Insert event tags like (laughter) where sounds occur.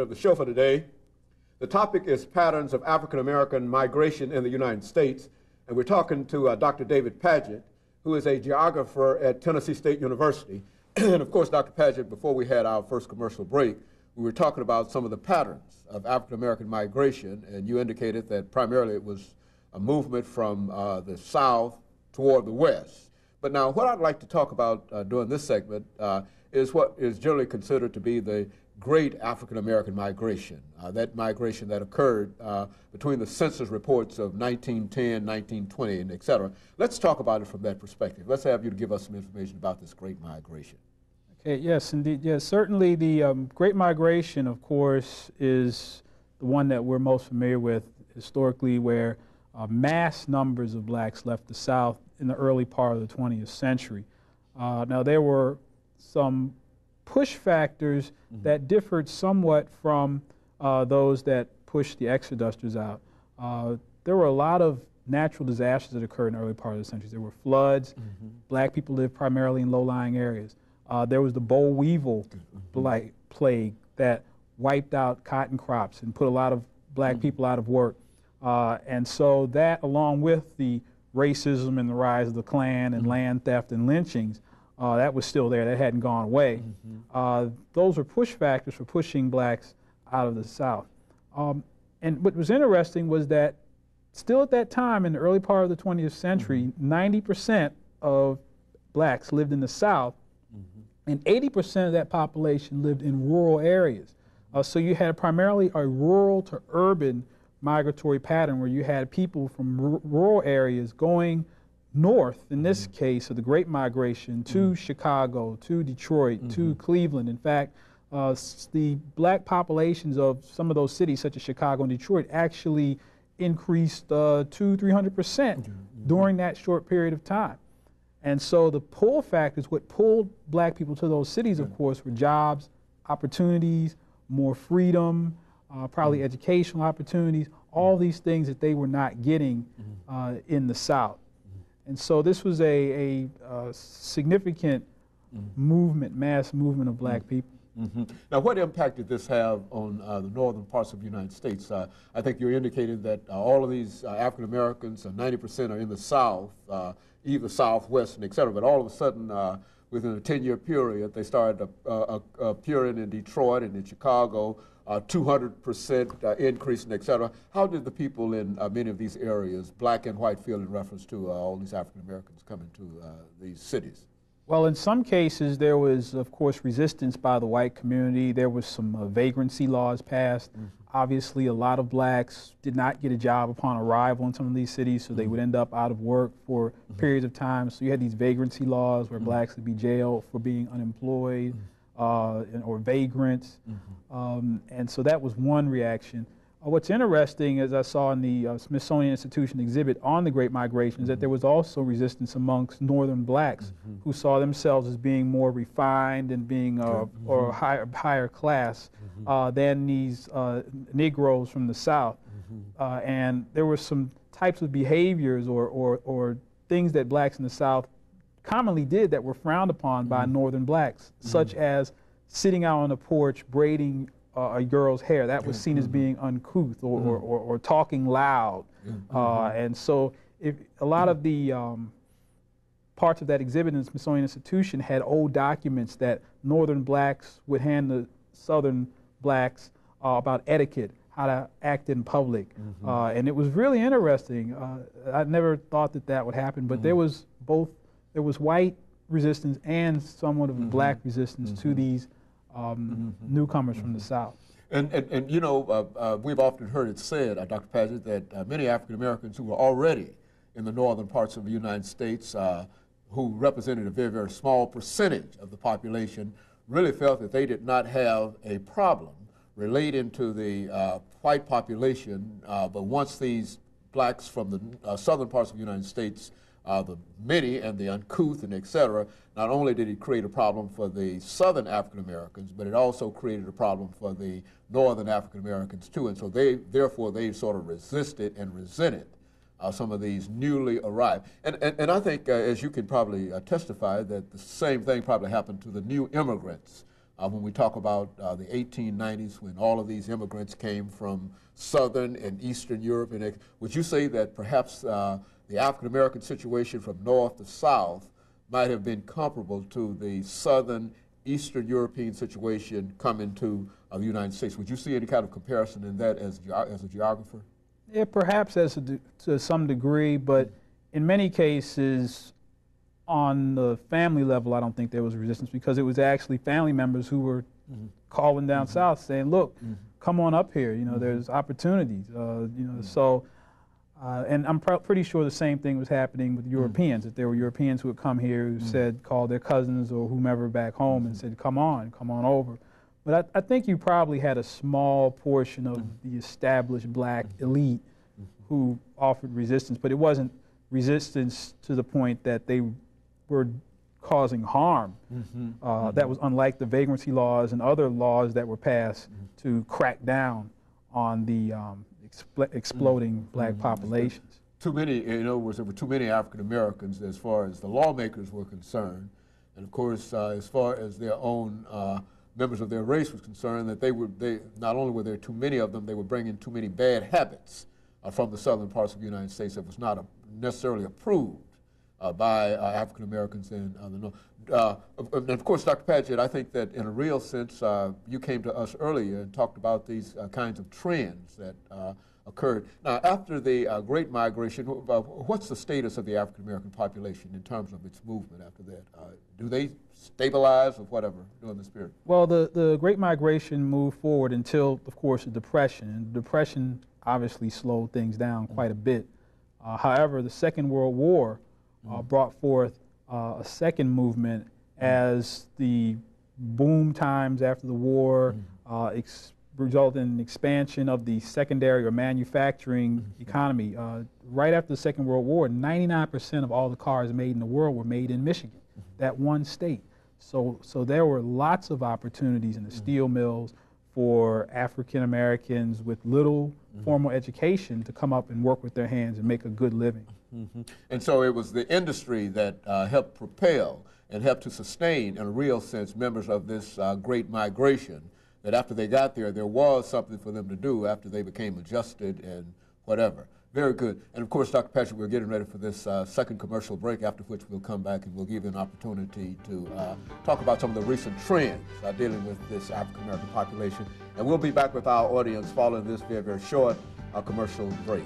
of the show for today. The topic is patterns of African American migration in the United States, and we're talking to uh, Dr. David Padgett, who is a geographer at Tennessee State University. (clears throat) and of course, Dr. Padgett, before we had our first commercial break, we were talking about some of the patterns of African American migration, and you indicated that primarily it was a movement from uh, the South toward the West. But now, what I'd like to talk about uh, during this segment uh, is what is generally considered to be the great African American migration, uh, that migration that occurred uh, between the census reports of 1910, 1920, and et cetera. Let's talk about it from that perspective. Let's have you to give us some information about this great migration. Okay, yes, indeed. Yes, certainly the um, Great Migration, of course, is the one that we're most familiar with historically, where uh, mass numbers of blacks left the South in the early part of the 20th century. Uh, now, there were some push factors mm -hmm. that differed somewhat from uh, those that pushed the exodusters out. Uh, there were a lot of natural disasters that occurred in the early part of the century. There were floods. Mm -hmm. Black people lived primarily in low-lying areas. Uh, there was the boll weevil mm -hmm. plague that wiped out cotton crops and put a lot of black mm-hmm. people out of work. Uh, and so that, along with the racism and the rise of the Klan and mm-hmm. land theft and lynchings, uh, that was still there. That hadn't gone away. Mm -hmm. uh, those were push factors for pushing blacks out of the South. Um, and what was interesting was that still at that time, in the early part of the 20th century, 90% mm -hmm. of blacks lived in the South, mm -hmm. and 80% of that population lived in rural areas. Uh, so you had primarily a rural to urban migratory pattern where you had people from rural areas going north, in this mm-hmm. case, of the Great Migration to mm-hmm. Chicago, to Detroit, mm-hmm. to Cleveland. In fact, uh, the black populations of some of those cities, such as Chicago and Detroit, actually increased uh, two, three hundred percent mm-hmm. during that short period of time. And so the pull factors, what pulled black people to those cities, of course, were jobs, opportunities, more freedom, uh, probably mm-hmm. educational opportunities, all these things that they were not getting mm-hmm. uh, in the South. And so this was a, a, a significant mm movement, mass movement of black mm people. Mm -hmm. Now, what impact did this have on uh, the northern parts of the United States? Uh, I think you indicated that uh, all of these uh, African Americans, 90% uh, are in the South, uh, either Southwest and et cetera, but all of a sudden, within a 10-year period, they started appearing in Detroit and in Chicago, 200% uh, uh, increase and et cetera. How did the people in uh, many of these areas, black and white, feel in reference to all these African Americans coming to these cities? Well, in some cases, there was, of course, resistance by the white community. There was some uh, vagrancy laws passed. Mm -hmm. Obviously, a lot of blacks did not get a job upon arrival in some of these cities, so mm -hmm. they would end up out of work for mm -hmm. periods of time. So you had these vagrancy laws where mm-hmm. blacks would be jailed for being unemployed. Mm-hmm uh, or vagrants. Mm-hmm. Um, and so that was one reaction. Uh, what's interesting, as I saw in the uh, Smithsonian Institution exhibit on the Great Migration, mm-hmm. is that there was also resistance amongst Northern blacks mm-hmm. who saw themselves as being more refined and being uh, or mm-hmm. higher, higher class mm-hmm. uh, than these uh, Negroes from the South. Mm-hmm. and there were some types of behaviors or, or, or things that blacks in the South commonly did that were frowned upon by mm-hmm. northern blacks, mm-hmm. such as sitting out on the porch braiding uh, a girl's hair. That was seen as mm-hmm. being uncouth or, or, or, or talking loud. Uh, and so if, a lot of the um, parts of that exhibit in the Smithsonian Institution had old documents that northern blacks would hand the southern blacks uh, about etiquette, how to act in public. Mm-hmm. Uh, and it was really interesting. Uh, I never thought that that would happen, but mm-hmm. there was both there was white resistance and somewhat of mm black resistance mm to mm-hmm. these um, mm -hmm. newcomers from the mm-hmm. South. And, and, and you know, uh, uh, we've often heard it said, uh, Dr. Padgett, that uh, many African Americans who were already in the northern parts of the United States, uh, who represented a very, very small percentage of the population, really felt that they did not have a problem relating to the uh, white population. but once these blacks from the southern parts of the United States uh, the many and the uncouth and et cetera, not only did it create a problem for the southern African Americans, but it also created a problem for the northern African Americans too. And so they, therefore, they sort of resisted and resented uh, some of these newly arrived. And, and, and I think, uh, as you can probably uh, testify, that the same thing probably happened to the new immigrants uh, when we talk about uh, the 1890s when all of these immigrants came from southern and eastern Europe. And would you say that perhaps the African American situation from north to south might have been comparable to the southern Eastern European situation coming to uh, the United States? Would you see any kind of comparison in that as, as a geographer? Yeah, perhaps as to some degree, but in many cases, on the family level, I don't think there was resistance because it was actually family members who were mm-hmm. calling down mm-hmm. south saying, "Look, mm-hmm. come on up here. You know, there's opportunities. Uh, you know, so." Uh, and I'm pr- pretty sure the same thing was happening with hmm. Europeans. That there were Europeans who had come here who hmm. said, called their cousins or whomever back home and hmm. said, "Come on, come on over." But I, I think you probably had a small portion of the established black elite who offered resistance, but it wasn't resistance to the point that they were causing harm. Mm-hmm. Uh, That mm-hmm. was unlike the vagrancy laws and other laws that were passed mm-hmm. to crack down on the um, exploding black populations. too many, in other words, there were too many African Americans as far as the lawmakers were concerned. And of course, uh, as far as their own uh, members of their race was concerned, that they were, they, not only were there too many of them, they were bringing too many bad habits uh, from the southern parts of the United States that was not necessarily approved by uh, African Americans in uh, the North. Uh, and of course, Dr. Padgett, I think that in a real sense, uh, you came to us earlier and talked about these uh, kinds of trends that uh, occurred. Now, after the uh, Great Migration, uh, what's the status of the African American population in terms of its movement after that? Uh, do they stabilize or whatever during this period? Well, the, the Great Migration moved forward until, of course, the Depression. And the Depression obviously slowed things down quite a bit. Uh, however, the Second World War uh, brought forth uh, a second movement as the boom times after the war uh, ex- resulted in expansion of the secondary or manufacturing economy. Uh, right after the Second World War, 99% of all the cars made in the world were made in Michigan, that one state. So, so there were lots of opportunities in the steel mills for African Americans with little formal education to come up and work with their hands and make a good living. And so it was the industry that uh, helped propel and helped to sustain, in a real sense, members of this uh, great migration. That after they got there, there was something for them to do after they became adjusted and whatever. Very good. And of course, Dr. Padgett, we're getting ready for this uh, second commercial break, after which we'll come back and we'll give you an opportunity to uh, talk about some of the recent trends uh, dealing with this African American population. And we'll be back with our audience following this very, very short uh, commercial break.